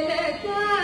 لك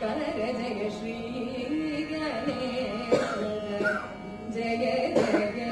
जय श्री गणेश। जय जय